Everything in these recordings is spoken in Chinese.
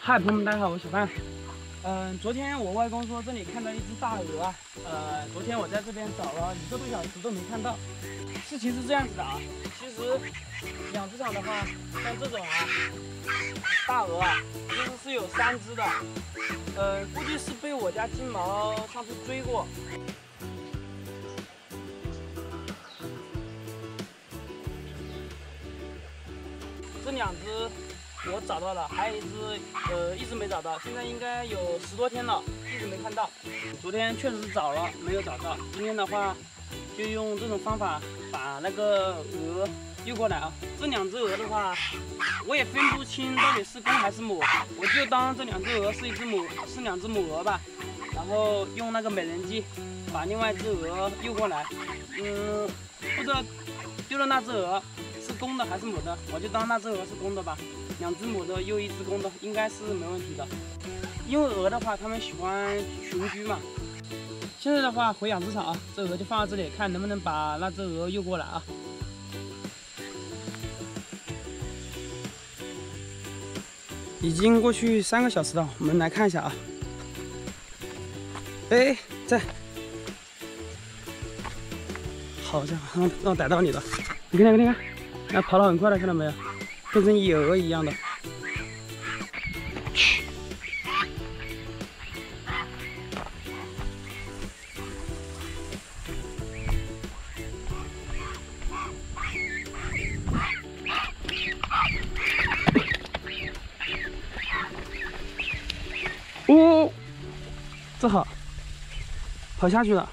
嗨朋友们大家好我是小范嗯昨天我外公说这里看到一只大鹅呃昨天我在这边找了一个多小时都没看到。事情是这样子的啊其实养殖场的话像这种啊大鹅啊其实是有三只的。呃估计是被我家金毛上次追过。这两只。我找到了，还有一只，呃，一直没找到，现在应该有十多天了，一直没看到。昨天确实是找了，没有找到。今天的话，就用这种方法把那个鹅诱过来啊。这两只鹅的话，我也分不清到底是公还是母，我就当这两只鹅是一只母，是两只母鹅吧。然后用那个美人计把另外一只鹅诱过来。嗯，不知道丢了那只鹅是公的还是母的，我就当那只鹅是公的吧。两只母的，又一只公的，应该是没问题的。因为鹅的话，它们喜欢群居嘛。现在的话，回养殖场啊，这鹅就放在这里，看能不能把那只鹅诱过来啊。已经过去三个小时了，我们来看一下啊。哎，在，好像让让我逮到你了。你看，你看，那跑得很快的，看到没有？变成野鹅一样的，去！哦，这好，跑下去了。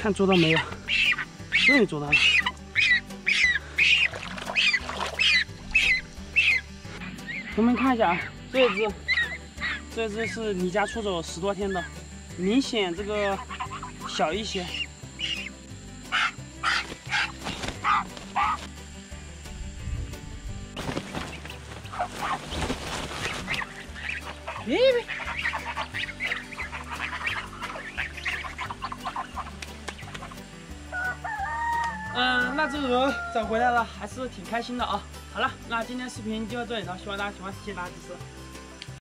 看捉到没有？终于捉到了。我们看一下啊，这只，这只是离家出走十多天的，明显这个小一些。别！那只鹅找回来了，还是挺开心的啊。好了，那今天视频就到这里了，希望大家喜欢，谢谢大家支持。